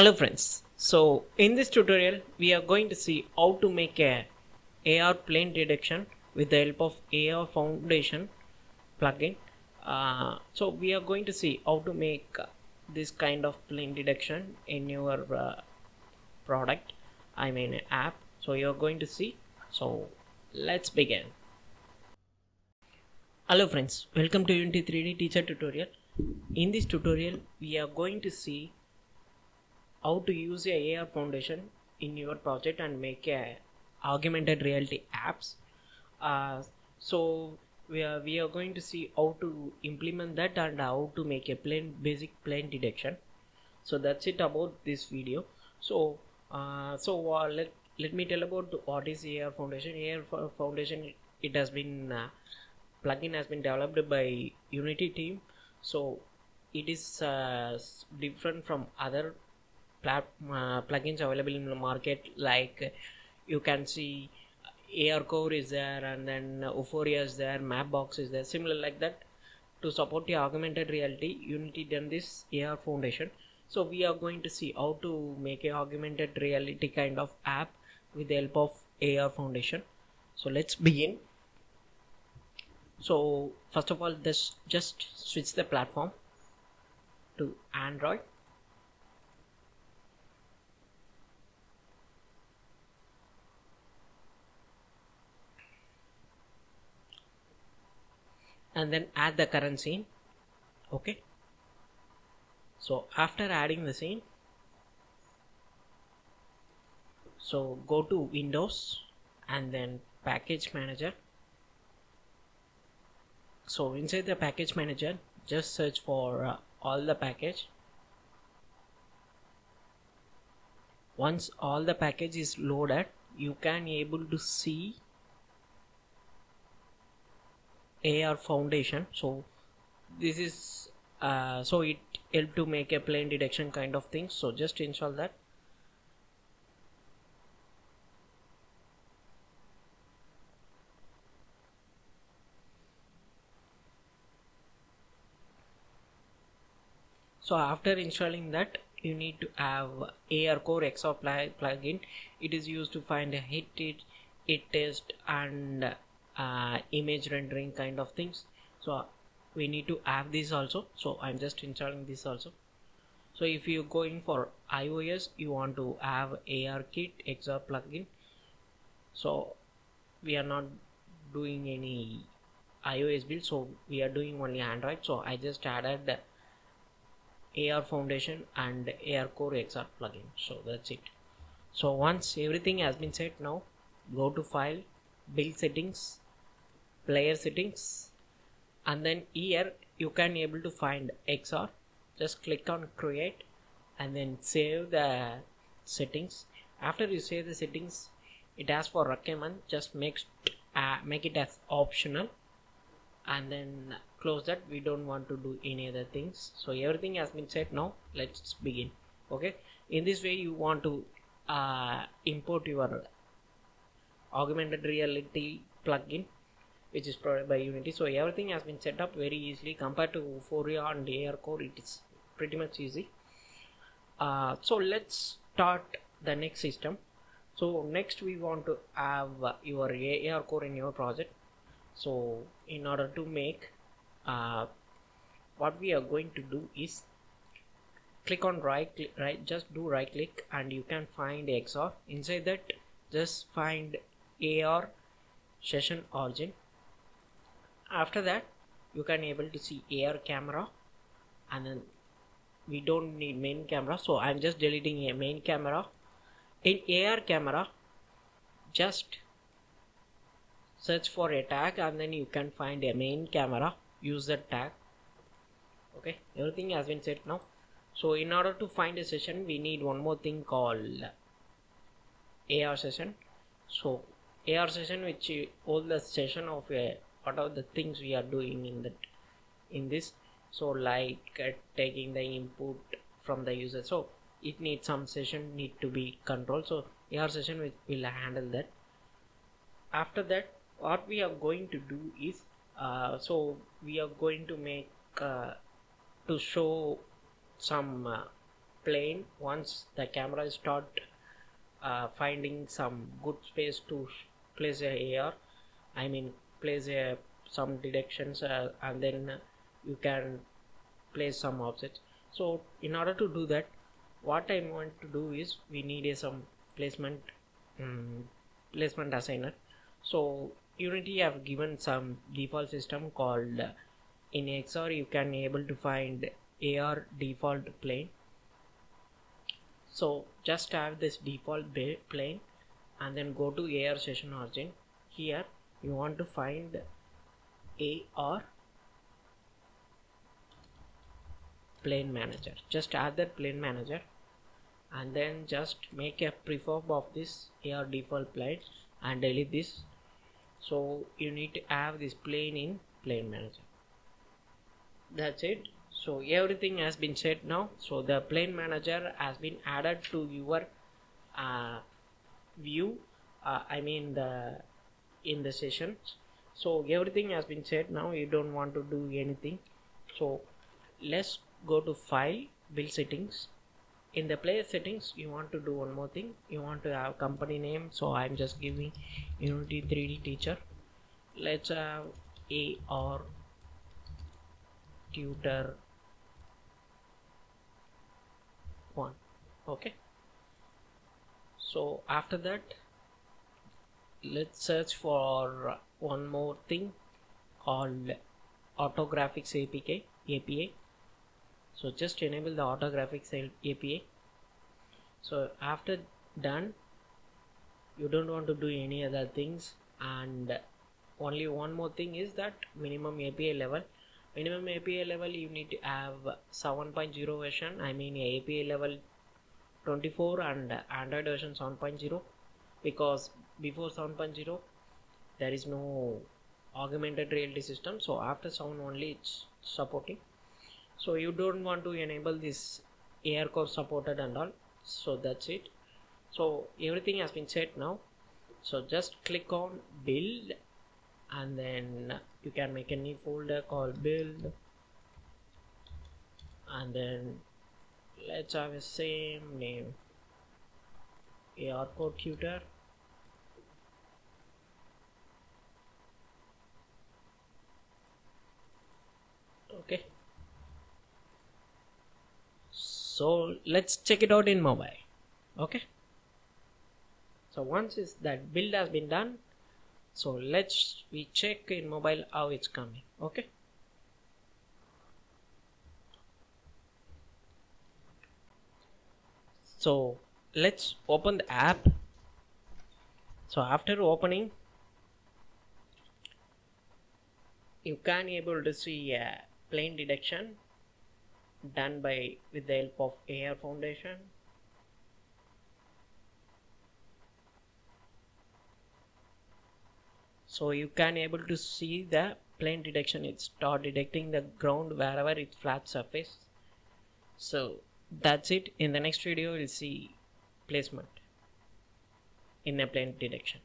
Hello friends. So in this tutorial we are going to see how to make a AR plane detection with the help of AR Foundation plugin. Uh, so we are going to see how to make this kind of plane detection in your uh, product. I mean app. So you are going to see. So let's begin. Hello friends. Welcome to Unity 3D teacher tutorial. In this tutorial we are going to see how to use a AR foundation in your project and make a augmented reality apps. Uh, so we are we are going to see how to implement that and how to make a plane basic plane detection. So that's it about this video. So uh, so uh, let let me tell about what is AR foundation. AR foundation it has been uh, plugin has been developed by unity team. So it is uh, different from other uh, plugins available in the market like you can see AR core is there and then Vuforia is there Mapbox is there similar like that. To support the augmented reality unity done this AR foundation. So we are going to see how to make a augmented reality kind of app with the help of AR foundation. So let's begin. So first of all this just switch the platform to Android and then add the current scene. Okay. So after adding the scene so go to windows and then package manager. So inside the package manager just search for uh, all the package. Once all the package is loaded you can able to see AR foundation. So this is uh, so it help to make a plane detection kind of thing. So just install that. So after installing that you need to have AR core XR plugin. It is used to find a hit it hit test and uh, image rendering kind of things. So we need to have this also. So i'm just installing this also. So if you're going for ios you want to have ARKit XR plugin. So we are not doing any ios build. So we are doing only android. So i just added ar foundation and ar core xr plugin. So that's it. So once everything has been set now go to file build settings player settings and then here you can able to find XR just click on create and then save the settings. After you save the settings it asks for recommend. Just make uh, make it as optional and then close that. We don't want to do any other things. So everything has been set. Now let's begin. Okay? In this way you want to uh, import your augmented reality plugin which is provided by unity. So everything has been set up very easily compared to Vuforia and AR core. It is pretty much easy. Uh, so let's start the next system. So next we want to have your AR core in your project. So in order to make uh, what we are going to do is click on right click right just do right click and you can find XR inside that just find AR session origin after that you can able to see AR camera and then we don't need main camera. So I'm just deleting a main camera. In AR camera just search for a tag and then you can find a main camera use that tag. Okay? Everything has been set now. So in order to find a session we need one more thing called AR session. So AR session which all the session of a what are the things we are doing in that in this? So like uh, taking the input from the user. So it needs some session need to be controlled. So AR session will, will handle that. After that what we are going to do is uh, so we are going to make uh, to show some uh, plane once the camera start uh, finding some good space to place a AR I mean place some deductions uh, and then you can place some objects so in order to do that what I want to do is we need a some placement um, placement assigner. So unity have given some default system called uh, in xr you can able to find ar default plane. So just have this default plane and then go to ar session origin. Here you want to find ar plane manager. Just add that plane manager and then just make a prefab of this ar default plane and delete this. So you need to have this plane in plane manager. That's it. So everything has been set now. So the plane manager has been added to your uh, view. Uh, I mean the in the sessions so everything has been said. Now you don't want to do anything. So let's go to file build settings. In the player settings you want to do one more thing. You want to have company name. So i'm just giving unity 3d teacher. Let's have a or tutor one. Okay. So after that let's search for one more thing called AutoGraphics APK API so just enable the AutoGraphics API so after done you don't want to do any other things. And only one more thing is that minimum API level. Minimum API level you need to have 7.0 version. I mean API level 24 and Android version 7.0 because before 7.0 there is no augmented reality system. So after 7 only it's supporting so you don't want to enable this ARCore supported and all. So that's it. So everything has been set now. So just click on build and then you can make a new folder called build. And then let's have a same name. ARCore tutor okay. So let's check it out in mobile. Okay. So once is that build has been done so let's we check in mobile how it's coming. Okay. So let's open the app. So after opening you can able to see plane detection done by with the help of AR Foundation. So you can able to see the plane detection it start detecting the ground wherever it's flat surface. So that's it. In the next video we'll see placement in a plane detection